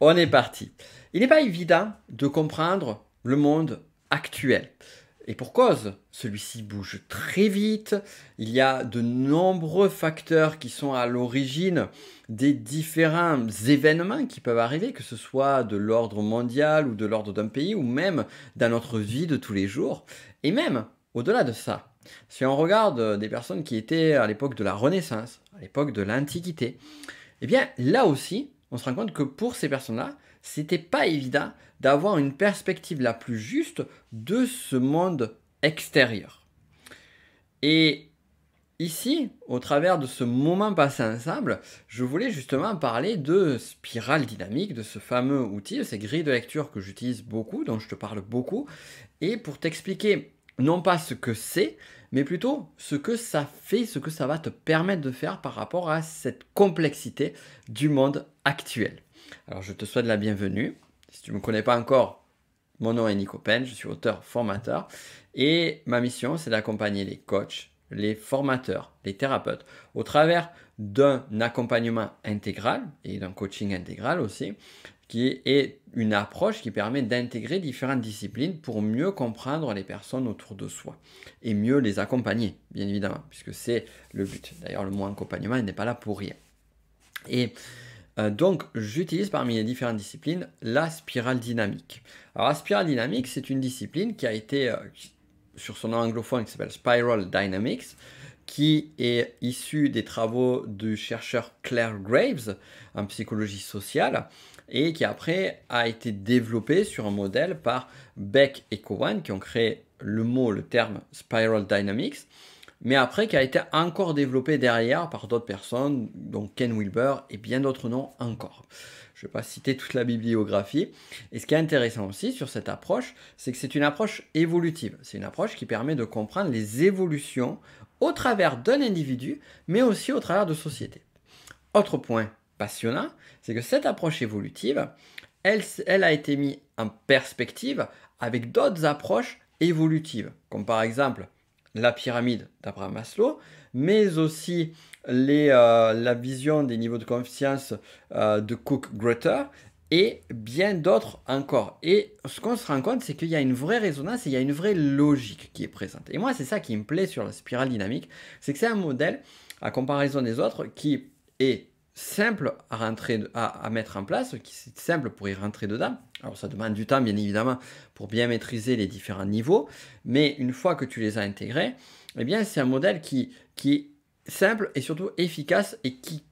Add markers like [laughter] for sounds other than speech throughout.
On est parti. Il n'est pas évident de comprendre le monde actuel. Et pour cause, celui-ci bouge très vite, il y a de nombreux facteurs qui sont à l'origine des différents événements qui peuvent arriver, que ce soit de l'ordre mondial ou de l'ordre d'un pays, ou même dans notre vie de tous les jours. Et même au-delà de ça, si on regarde des personnes qui étaient à l'époque de la Renaissance, à l'époque de l'Antiquité, eh bien là aussi, on se rend compte que pour ces personnes-là, c'était pas évident d'avoir une perspective la plus juste de ce monde extérieur. Et ici, au travers de ce moment passé ensemble, je voulais justement parler de spirale dynamique, de ce fameux outil, de ces grilles de lecture que j'utilise beaucoup, dont je te parle beaucoup, et pour t'expliquer non pas ce que c'est, mais plutôt ce que ça fait, ce que ça va te permettre de faire par rapport à cette complexité du monde actuel. Alors je te souhaite la bienvenue. Si tu ne me connais pas encore, mon nom est Nico Pen, je suis auteur formateur et ma mission c'est d'accompagner les coachs, les formateurs, les thérapeutes au travers d'un accompagnement intégral et d'un coaching intégral aussi qui est une approche qui permet d'intégrer différentes disciplines pour mieux comprendre les personnes autour de soi et mieux les accompagner, bien évidemment, puisque c'est le but. D'ailleurs, le mot accompagnement n'est pas là pour rien. Et euh, donc, j'utilise parmi les différentes disciplines la spirale dynamique. Alors, la spirale dynamique, c'est une discipline qui a été, euh, sur son nom anglophone, qui s'appelle Spiral Dynamics, qui est issue des travaux du chercheur Claire Graves en psychologie sociale et qui après a été développée sur un modèle par Beck et Cowan qui ont créé le mot, le terme Spiral Dynamics mais après qui a été encore développé derrière par d'autres personnes, dont Ken Wilber et bien d'autres noms encore. Je ne vais pas citer toute la bibliographie. Et ce qui est intéressant aussi sur cette approche, c'est que c'est une approche évolutive. C'est une approche qui permet de comprendre les évolutions au travers d'un individu, mais aussi au travers de sociétés. Autre point passionnant, c'est que cette approche évolutive, elle, a été mise en perspective avec d'autres approches évolutives, comme par exemple la pyramide d'Abraham Maslow, mais aussi euh, la vision des niveaux de confiance euh, de Cook-Grutter et bien d'autres encore. Et ce qu'on se rend compte, c'est qu'il y a une vraie résonance et il y a une vraie logique qui est présente. Et moi, c'est ça qui me plaît sur la spirale dynamique, c'est que c'est un modèle, à comparaison des autres, qui est simple à, rentrer, à, mettre en place, qui est simple pour y rentrer dedans. Alors ça demande du temps bien évidemment pour bien maîtriser les différents niveaux, mais une fois que tu les as intégrés, eh bien c'est un modèle qui, qui est simple et surtout efficace et qui,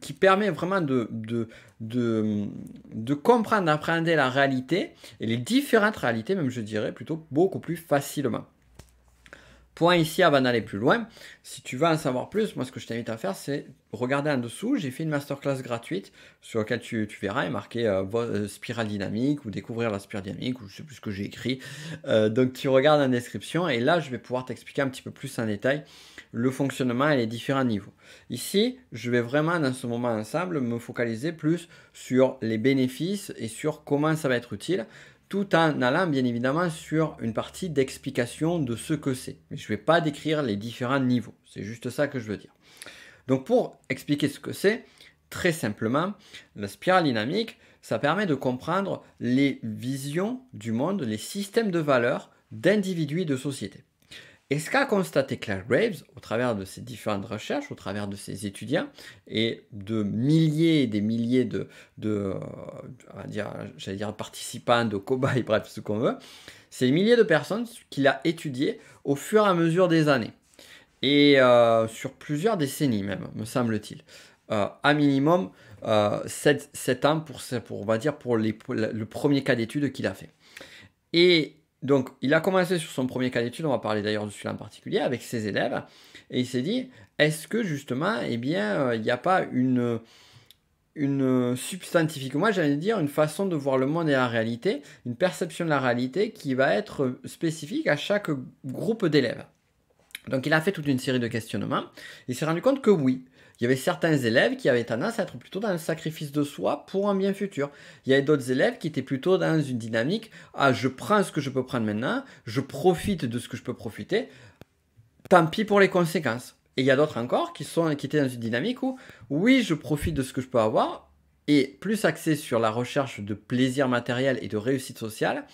qui permet vraiment de, de, de, de comprendre, d'appréhender la réalité et les différentes réalités, même je dirais plutôt beaucoup plus facilement. Point ici avant d'aller plus loin, si tu veux en savoir plus, moi ce que je t'invite à faire, c'est regarder en dessous. J'ai fait une masterclass gratuite sur laquelle tu, verras, il marqué euh, euh, spirale dynamique ou découvrir la spirale dynamique ou je sais plus ce que j'ai écrit. Euh, donc tu regardes en description et là je vais pouvoir t'expliquer un petit peu plus en détail le fonctionnement et les différents niveaux. Ici, je vais vraiment dans ce moment ensemble me focaliser plus sur les bénéfices et sur comment ça va être utile tout en allant bien évidemment sur une partie d'explication de ce que c'est. Mais je ne vais pas décrire les différents niveaux, c'est juste ça que je veux dire. Donc pour expliquer ce que c'est, très simplement, la spirale dynamique, ça permet de comprendre les visions du monde, les systèmes de valeurs d'individus et de sociétés. Et ce qu'a constaté Claire Graves au travers de ses différentes recherches, au travers de ses étudiants et de milliers et des milliers de, dire participants, de cobayes, [laughs] bref, ce qu'on veut, c'est des milliers de personnes qu'il a étudiées au fur et à mesure des années. Et euh, sur plusieurs décennies même, me semble-t-il. Euh, à minimum 7, euh, ans pour, pour, dire, pour le premier cas d'étude qu'il a fait. Et donc, il a commencé sur son premier cas d'étude, on va parler d'ailleurs de celui-là en particulier, avec ses élèves, et il s'est dit, est-ce que justement, eh bien, euh, il n'y a pas une, une substantifique, moi j'allais dire, une façon de voir le monde et la réalité, une perception de la réalité qui va être spécifique à chaque groupe d'élèves. Donc, il a fait toute une série de questionnements, il s'est rendu compte que oui, il y avait certains élèves qui avaient tendance à être plutôt dans le sacrifice de soi pour un bien futur. Il y avait d'autres élèves qui étaient plutôt dans une dynamique ah je prends ce que je peux prendre maintenant, je profite de ce que je peux profiter, tant pis pour les conséquences. Et il y a d'autres encore qui, sont, qui étaient dans une dynamique où oui je profite de ce que je peux avoir, est plus axé sur la recherche de plaisir matériel et de réussite sociale,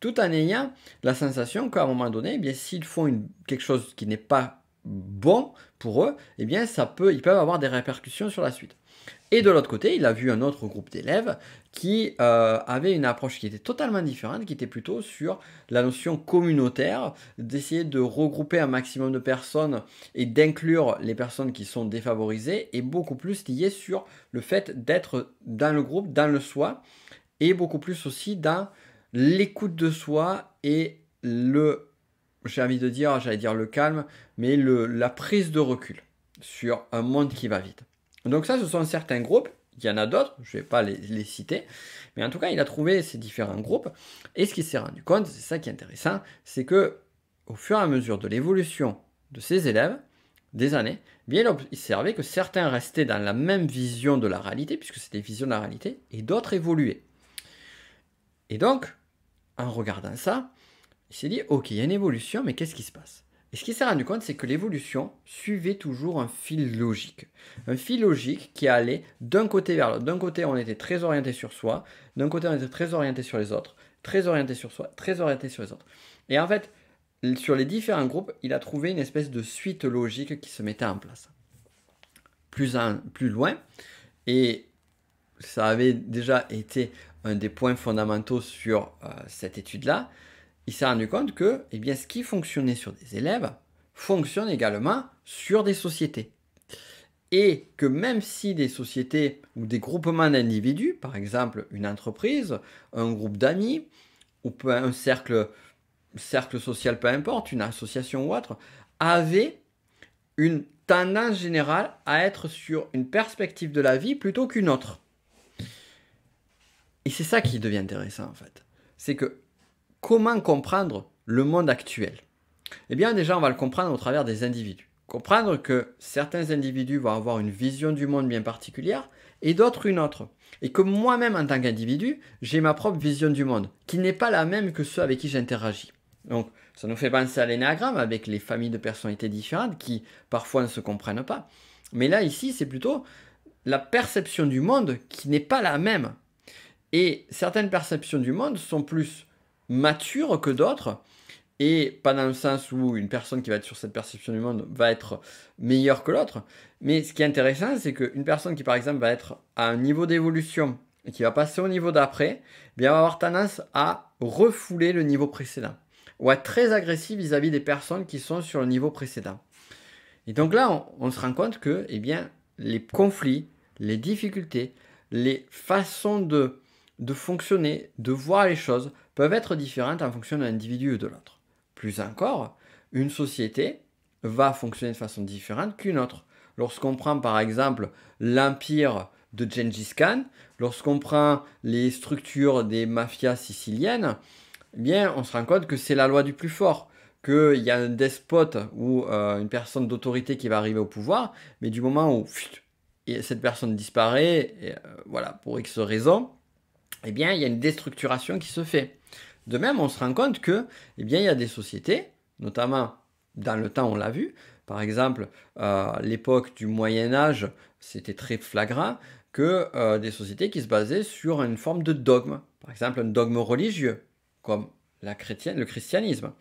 tout en ayant la sensation qu'à un moment donné, eh bien, s'ils font quelque chose qui n'est pas bon pour eux, eh bien, ça peut, ils peuvent avoir des répercussions sur la suite. Et de l'autre côté, il a vu un autre groupe d'élèves qui euh, avait une approche qui était totalement différente, qui était plutôt sur la notion communautaire, d'essayer de regrouper un maximum de personnes et d'inclure les personnes qui sont défavorisées, et beaucoup plus lié sur le fait d'être dans le groupe, dans le soi, et beaucoup plus aussi dans l'écoute de soi et le, j'ai envie de dire, j'allais dire le calme, mais le, la prise de recul sur un monde qui va vite. Donc ça, ce sont certains groupes. Il y en a d'autres, je ne vais pas les, citer. Mais en tout cas, il a trouvé ces différents groupes. Et ce qu'il s'est rendu compte, c'est ça qui est intéressant, c'est que au fur et à mesure de l'évolution de ses élèves, des années, bien, il observait que certains restaient dans la même vision de la réalité, puisque c'était des visions de la réalité, et d'autres évoluaient. Et donc, en regardant ça, il s'est dit, ok, il y a une évolution, mais qu'est-ce qui se passe? Et ce qu'il s'est rendu compte, c'est que l'évolution suivait toujours un fil logique. Un fil logique qui allait d'un côté vers l'autre. D'un côté, on était très orienté sur soi. D'un côté, on était très orienté sur les autres. Très orienté sur soi, très orienté sur les autres. Et en fait, sur les différents groupes, il a trouvé une espèce de suite logique qui se mettait en place. Plus, plus loin, et ça avait déjà été un des points fondamentaux sur euh, cette étude-là, il s'est rendu compte que eh bien, ce qui fonctionnait sur des élèves fonctionne également sur des sociétés. Et que même si des sociétés ou des groupements d'individus, par exemple une entreprise, un groupe d'amis, ou un cercle, cercle social, peu importe, une association ou autre, avaient une tendance générale à être sur une perspective de la vie plutôt qu'une autre. Et c'est ça qui devient intéressant en fait. C'est que comment comprendre le monde actuel Eh bien déjà, on va le comprendre au travers des individus. Comprendre que certains individus vont avoir une vision du monde bien particulière et d'autres une autre. Et que moi-même, en tant qu'individu, j'ai ma propre vision du monde, qui n'est pas la même que ceux avec qui j'interagis. Donc, ça nous fait penser à l'énéagramme avec les familles de personnalités différentes qui parfois ne se comprennent pas. Mais là, ici, c'est plutôt la perception du monde qui n'est pas la même. Et certaines perceptions du monde sont plus mature que d'autres. Et pas dans le sens où une personne qui va être sur cette perception du monde va être meilleure que l'autre. Mais ce qui est intéressant, c'est qu'une personne qui, par exemple, va être à un niveau d'évolution et qui va passer au niveau d'après, eh bien, va avoir tendance à refouler le niveau précédent. Ou à être très agressif vis-à-vis des personnes qui sont sur le niveau précédent. Et donc là, on, se rend compte que, eh bien, les conflits, les difficultés, les façons de, de fonctionner, de voir les choses peuvent être différentes en fonction d'un individu ou de l'autre. Plus encore, une société va fonctionner de façon différente qu'une autre. Lorsqu'on prend par exemple l'empire de Gengis Khan, lorsqu'on prend les structures des mafias siciliennes, eh bien, on se rend compte que c'est la loi du plus fort, qu'il y a un despote ou euh, une personne d'autorité qui va arriver au pouvoir, mais du moment où cette personne disparaît, euh, voilà, pour X raisons, eh bien, il y a une déstructuration qui se fait. De même, on se rend compte que, eh bien, il y a des sociétés, notamment dans le temps, on l'a vu, par exemple, euh, l'époque du Moyen Âge, c'était très flagrant que euh, des sociétés qui se basaient sur une forme de dogme, par exemple un dogme religieux, comme la chrétienne, le christianisme.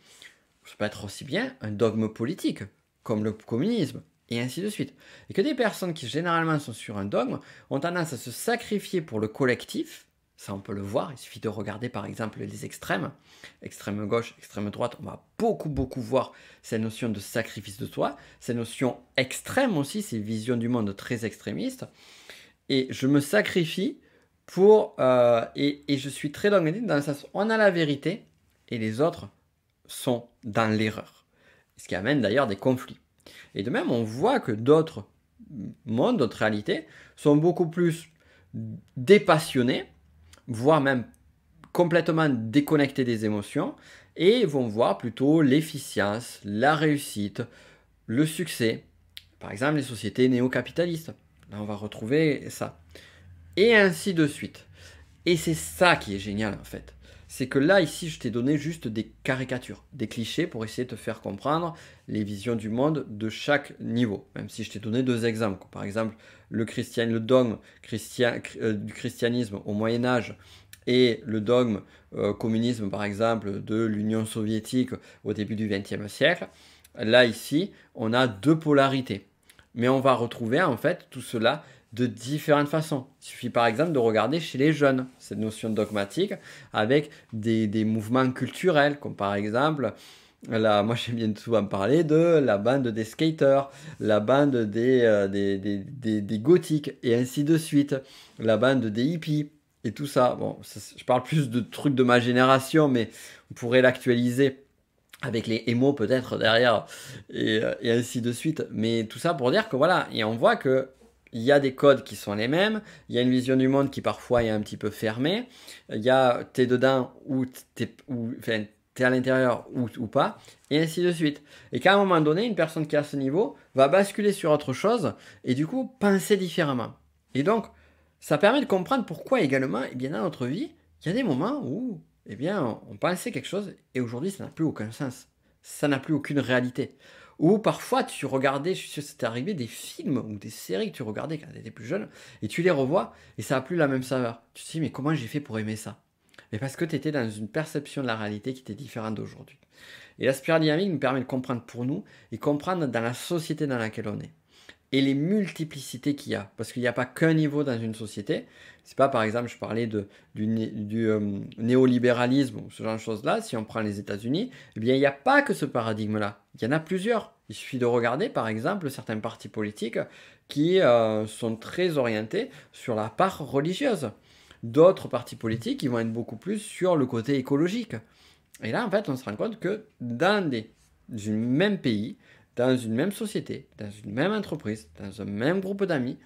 Ça peut être aussi bien un dogme politique, comme le communisme, et ainsi de suite. Et que des personnes qui généralement sont sur un dogme ont tendance à se sacrifier pour le collectif, ça, on peut le voir. Il suffit de regarder par exemple les extrêmes, extrême gauche, extrême droite. On va beaucoup, beaucoup voir ces notions de sacrifice de soi, ces notions extrêmes aussi, ces visions du monde très extrémistes. Et je me sacrifie pour. Euh, et, je suis très dogmatique dans le sens on a la vérité et les autres sont dans l'erreur. Ce qui amène d'ailleurs des conflits. Et de même, on voit que d'autres mondes, d'autres réalités sont beaucoup plus dépassionnés voire même complètement déconnectés des émotions, et vont voir plutôt l'efficience, la réussite, le succès. Par exemple, les sociétés néo-capitalistes. Là, on va retrouver ça. Et ainsi de suite. Et c'est ça qui est génial en fait. C'est que là, ici, je t'ai donné juste des caricatures, des clichés pour essayer de te faire comprendre les visions du monde de chaque niveau. Même si je t'ai donné deux exemples. Par exemple, le, christian, le dogme euh, du christianisme au Moyen Âge et le dogme euh, communisme, par exemple, de l'Union soviétique au début du XXe siècle. Là, ici, on a deux polarités. Mais on va retrouver en fait tout cela de différentes façons. Il suffit par exemple de regarder chez les jeunes cette notion dogmatique avec des, mouvements culturels, comme par exemple, là, moi j'aime bien souvent parler de la bande des skaters, la bande des, euh, des, des, gothiques, et ainsi de suite, la bande des hippies, et tout ça. Bon, je parle plus de trucs de ma génération, mais on pourrait l'actualiser avec les émos peut-être derrière, et, euh, et ainsi de suite. Mais tout ça pour dire que voilà, et on voit que il y a des codes qui sont les mêmes, il y a une vision du monde qui parfois est un petit peu fermée, il y a t'es dedans ou t'es enfin, à l'intérieur ou, ou, pas, et ainsi de suite. Et qu'à un moment donné, une personne qui est à ce niveau va basculer sur autre chose et du coup penser différemment. Et donc, ça permet de comprendre pourquoi également, et eh bien dans notre vie, il y a des moments où eh bien, on pensait quelque chose et aujourd'hui ça n'a plus aucun sens. Ça n'a plus aucune réalité. Ou parfois, tu regardais, je suis sûr que c'était arrivé, des films ou des séries que tu regardais quand tu étais plus jeune, et tu les revois, et ça n'a plus la même saveur. Tu te dis, mais comment j'ai fait pour aimer ça? Mais parce que tu étais dans une perception de la réalité qui était différente d'aujourd'hui. Et la spirale dynamique nous permet de comprendre pour nous, et comprendre dans la société dans laquelle on est et les multiplicités qu'il y a. Parce qu'il n'y a pas qu'un niveau dans une société. C'est pas, par exemple, je parlais de, du, euh, néolibéralisme ce genre de choses-là. Si on prend les États-Unis, eh bien, il n'y a pas que ce paradigme-là. Il y en a plusieurs. Il suffit de regarder, par exemple, certains partis politiques qui euh, sont très orientés sur la part religieuse. D'autres partis politiques, ils vont être beaucoup plus sur le côté écologique. Et là, en fait, on se rend compte que dans des, un même pays, dans une même société, dans une même entreprise, dans un même groupe d'amis,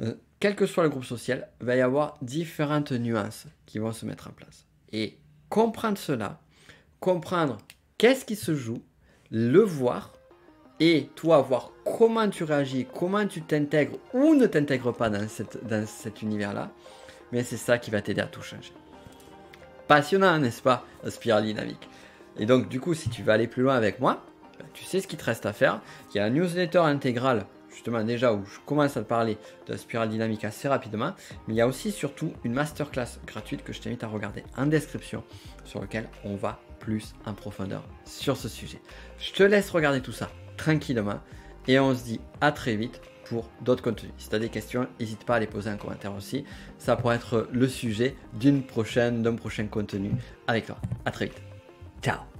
euh, quel que soit le groupe social, il va y avoir différentes nuances qui vont se mettre en place. Et comprendre cela, comprendre qu'est-ce qui se joue, le voir, et toi voir comment tu réagis, comment tu t'intègres ou ne t'intègres pas dans, cet univers-là, mais c'est ça qui va t'aider à tout changer. Passionnant, n'est-ce pas, la spirale dynamique. Et donc, du coup, si tu veux aller plus loin avec moi, tu sais ce qu'il te reste à faire. Il y a la newsletter intégrale, justement déjà où je commence à te parler de la spirale dynamique assez rapidement. Mais il y a aussi surtout une masterclass gratuite que je t'invite à regarder en description sur lequel on va plus en profondeur sur ce sujet. Je te laisse regarder tout ça tranquillement et on se dit à très vite pour d'autres contenus. Si tu as des questions, n'hésite pas à les poser en commentaire aussi. Ça pourrait être le sujet d'une prochaine, d'un prochain contenu avec toi. À très vite. Ciao